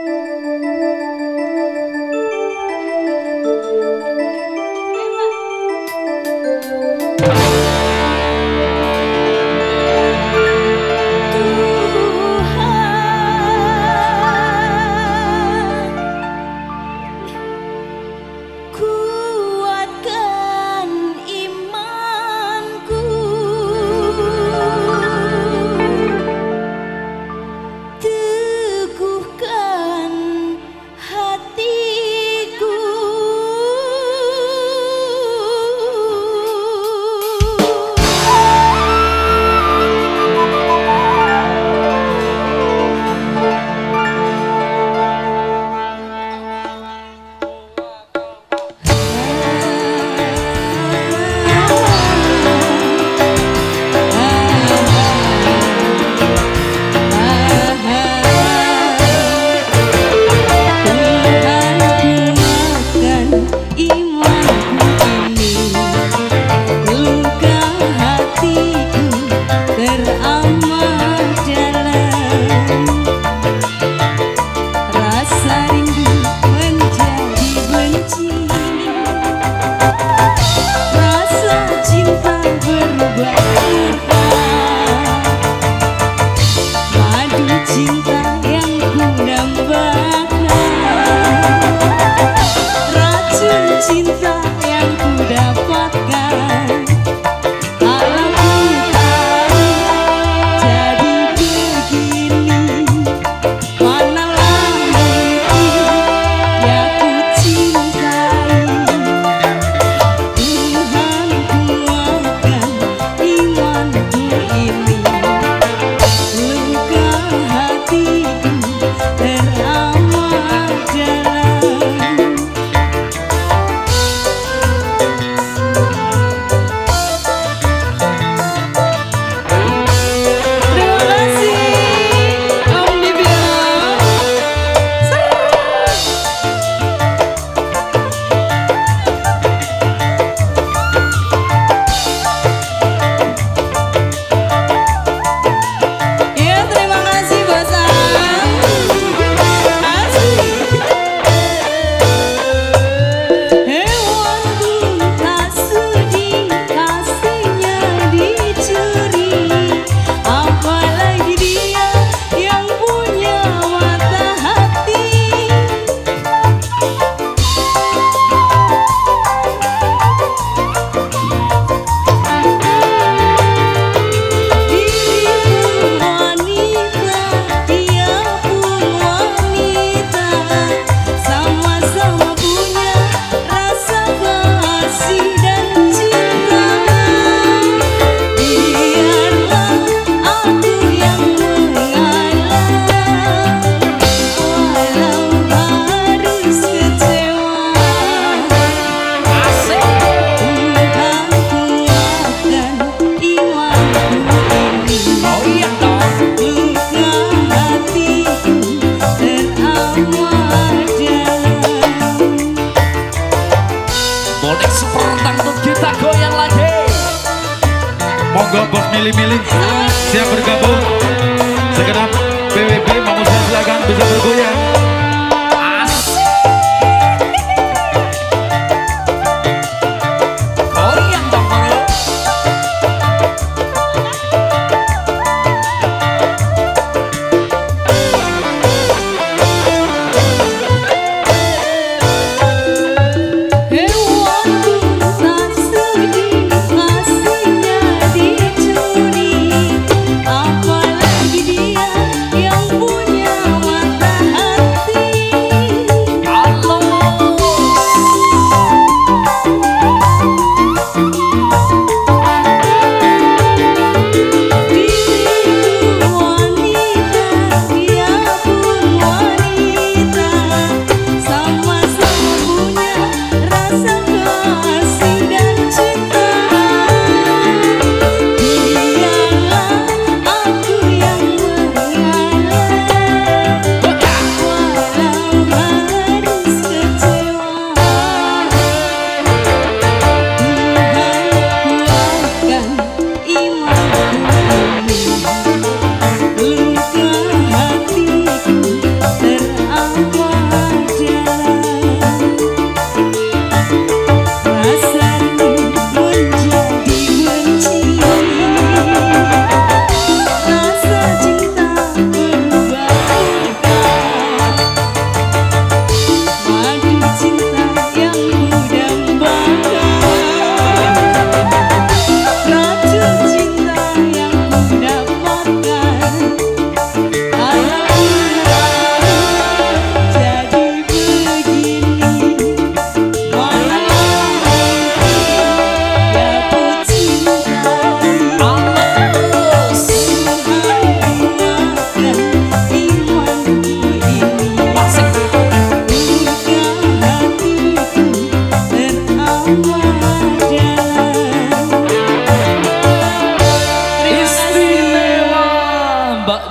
Música Monggo bos milih-milih siap bergabung. Segenap BWB saya silakan bisa bergoyang.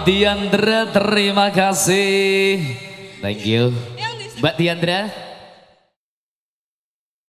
Diandra terima kasih. Thank you. Mbak Diandra.